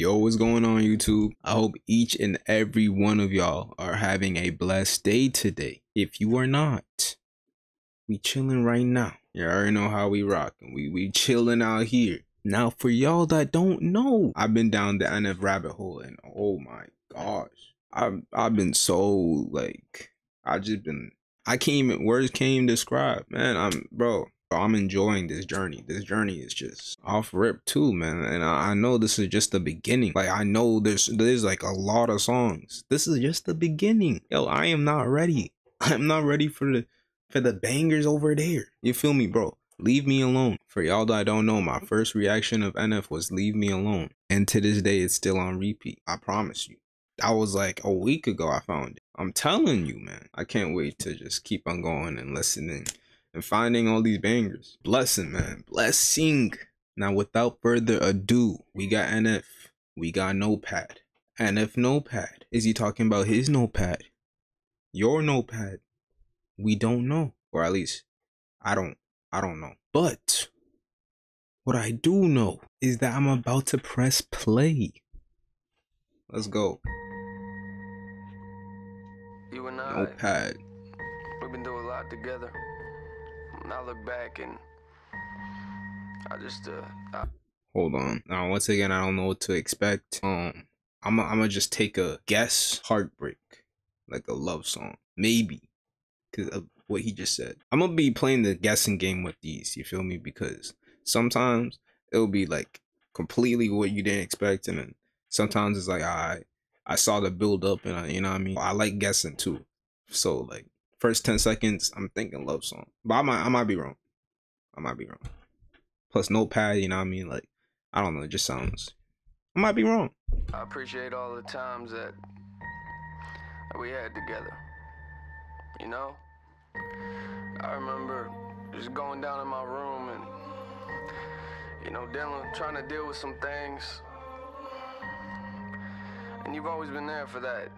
Yo, what's going on YouTube? I hope each and every one of y'all are having a blessed day today. If you are not, we chilling right now. You already know how we rocking. We we chilling out here. Now, for y'all that don't know, I've been down the NF rabbit hole, and oh my gosh, I've I've been so like I just been I can't even words can't even describe, man. I'm bro. I'm enjoying this journey. This journey is just off rip too, man. And I, I, know this is just the beginning. Like I know there's there's like a lot of songs. This is just the beginning. Yo, I am not ready. I'm not ready for the for the bangers over there. You feel me, bro? Leave me alone. For y'all that I don't know, my first reaction of NF was leave me alone. And to this day, it's still on repeat. I promise you. That was like a week ago I found it. I'm telling you, man. I can't wait to just keep on going and listening and finding all these bangers. Blessing, man. Blessing. Now, without further ado, we got NF. We got Notepad. NF Notepad. Is he talking about his notepad? Your notepad? We don't know. Or at least, I don't. I don't know. But, what I do know is that I'm about to press play. Let's go. You and I, Notepad. We've been doing a lot together. And I look back and I just uh I... hold on. Now once again I don't know what to expect. Um I'm gonna just take a guess heartbreak like a love song. Maybe cuz of what he just said. I'm gonna be playing the guessing game with these, you feel me? Because sometimes it'll be like completely what you didn't expect and then sometimes it's like I I saw the build up and I, you know what I mean? I like guessing too. So like first 10 seconds, I'm thinking love song. But I might I might be wrong. I might be wrong. Plus notepad, you know what I mean? Like, I don't know, it just sounds I might be wrong. I appreciate all the times that, we had together. You know? I remember just going down in my room and you know, dealing trying to deal with some things. And you've always been there for that.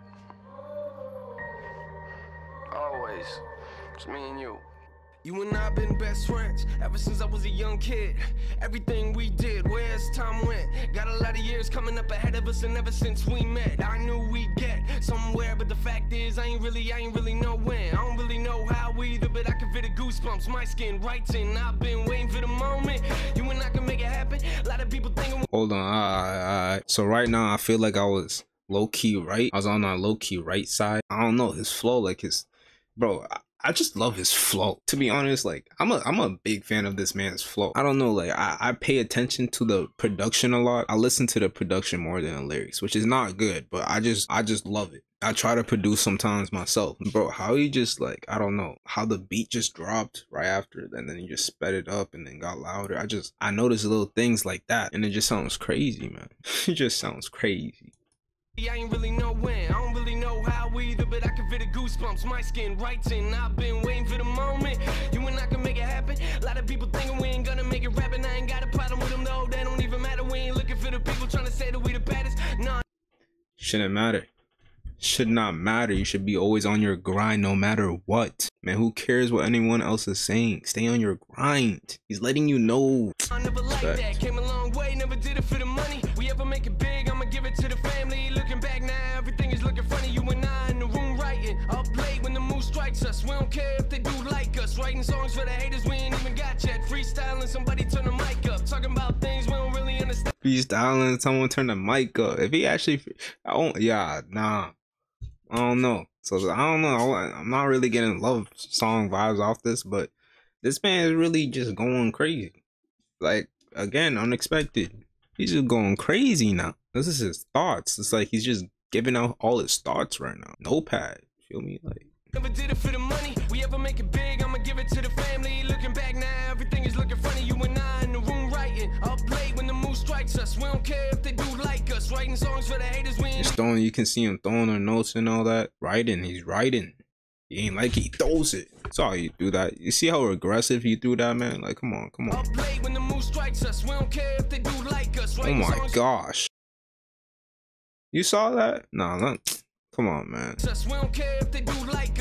Always. It's me and you. You and I been best friends ever since I was a young kid. Everything we did, where's time went? Got a lot of years coming up ahead of us, and ever since we met, I knew we'd get somewhere. But the fact is, I ain't really, I ain't really know when. I don't really know how either, but I can feel the goosebumps, my skin writing. I've been waiting for the moment. You and I can make it happen. A lot of people think. Hold on, alright, alright. So right now, I feel like I was low key right. I was on our low key right side. I don't know his flow, like his bro. I, just love his flow. To be honest, like I'm a I'm a big fan of this man's flow. I don't know, like I, I pay attention to the production a lot. I listen to the production more than the lyrics, which is not good, but I just I just love it. I try to produce sometimes myself. Bro, how he just like I don't know, how the beat just dropped right after and then he just sped it up and then got louder. I just I notice little things like that and it just sounds crazy, man. it just sounds crazy. I ain't really know when, I don't really know how either, but I can feel the goosebumps, my skin writing. I've been waiting for the moment. You and I can make it happen. A lot of people thinking we ain't gonna make it rapping. I ain't got a problem with them though. That don't even matter. We ain't looking for the people trying to say that we the baddest. Nah. Shouldn't matter. Should not matter. You should be always on your grind no matter what. Man, who cares what anyone else is saying? Stay on your grind. He's letting you know. I never like that. Came a long way, never did it for the money. We ever make it big, I'ma give it to the family. Us. We don't care if they do like us. Writing songs for the haters we ain't even got yet. Freestyling, somebody turn the mic up. Talking about things we don't really understand. Freestyling, someone turn the mic up. If he actually, I won't, yeah, nah. I don't know. So I don't know. I'm not really getting love song vibes off this, but this man is really just going crazy. Like again, unexpected. He's just going crazy now. This is his thoughts. It's like he's just giving out all his thoughts right now. Notepad. Feel me? Like Never did it for the money. We ever make it big, I'ma give it to the family. Looking back now, everything is looking funny. You and I in the room writing. Up late when the mood strikes us. We don't care if they do like us. Writing songs for the haters. We ain't throwing you can see him throwing her notes and all that. Writing, he's writing. He ain't like he throws it. That's all you do that. You see how aggressive he threw that, man? Like, come on, come on. Up late when the mood strikes us. We don't care if they do like us. Oh my gosh. You saw that? Nah, not, come on, man.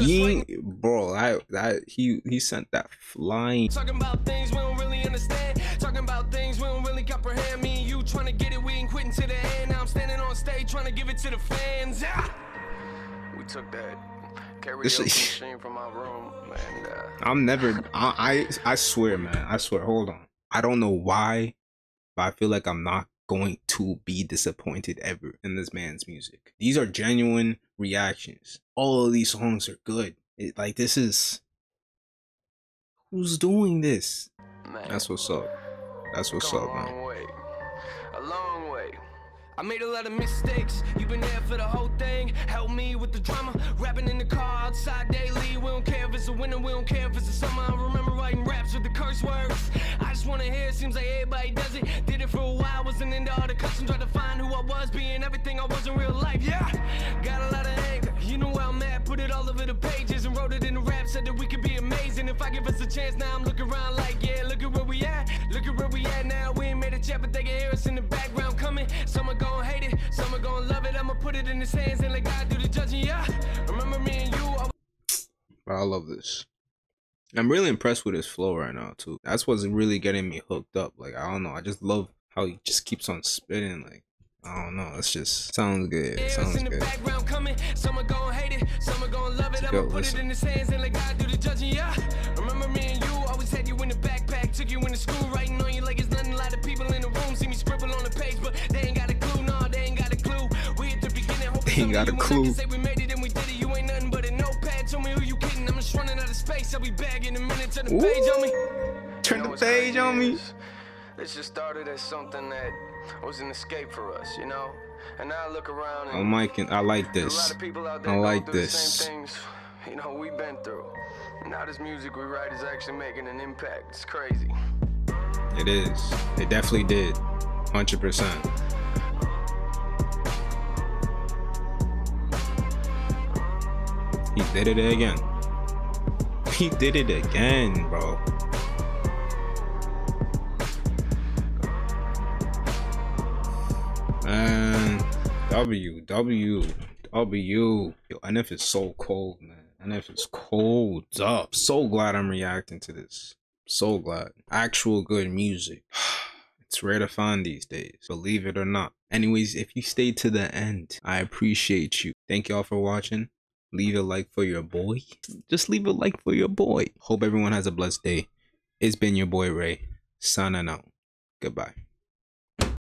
For us. We don't care if they do like us. He, bro, that that he he sent that flying. Talking about things we don't really understand. Talking about things we don't really comprehend. Me and you trying to get it, we ain't quitting to the end. Now I'm standing. trying to give it to the fans. Ah! We took that karaoke This is- from my room, and uh, I'm never. I, I I swear, man. I swear. Hold on. I don't know why, but I feel like I'm not going to be disappointed ever in this man's music. These are genuine reactions. All of these songs are good. It, like this is. Who's doing this? man, That's what's up. That's what's come up, man. way, a long way. I made a lot of mistakes. You've been there for the whole thing. Help me with the drama. Rapping in the car outside daily. We don't care if it's a winter. We don't care if it's a summer. I remember writing raps with the curse words. I just wanna hear. it. Seems like everybody does it. Did it for a into all. Tried to find who I was, being everything I was in real life. Yeah, got a lot of anger. You know where I'm at. Put it all over the pages and wrote it in the rap. Said that we could be amazing if I give us a chance. Now I'm looking around like, yeah, look at where we at. Look at where we at now. We ain't made a chat, but they can hear us in the background coming. Some are gonna hate it, some are gonna love it. I'ma put it in his hands and let God do the judging. Yeah, remember me and you. I I love this. I'm really impressed with his flow right now too. That's what's really getting me hooked up. Like I don't know. I just love how he just keeps on spitting. Like I don't know. It's just sounds good. It sounds in the good. background coming. Some are gonna hate it, some are gonna love it. Let's I'ma go, put listen. it in his hands and let God do the judging. Yeah. Remember me and you, always had you in the backpack. Took you into school, writing on you like it's nothing. A lot of people in the room see me scribble on the page, but they ain't got a clue. No, they ain't got a clue. We at the beginning, hoping They ain't got a you and I clue. say we made it and we did it. You ain't nothing but a notepad. Tell me who you kidding. I'm just running out of space. I'll be back in a minute. Turn the page on me. Turn You know the page crazy on me. Is, This just started as something that was an escape for us, you know? And now I look around and Oh Mike, I like there's a lot this. of people out I like this. same things, you know, we've been through. Now this music we write is actually making an impact. It's crazy. It is. It definitely did. Hundred percent. He did it again. He did it again, bro. W, W, W. Yo, NF is so cold, man. NF is cold up. So glad I'm reacting to this. So glad. Actual good music. It's rare to find these days, believe it or not. Anyways, if you stayed to the end, I appreciate you. Thank y'all for watching. Leave a like for your boy. Just leave a like for your boy. Hope everyone has a blessed day. It's been your boy Ray, signing out. Goodbye.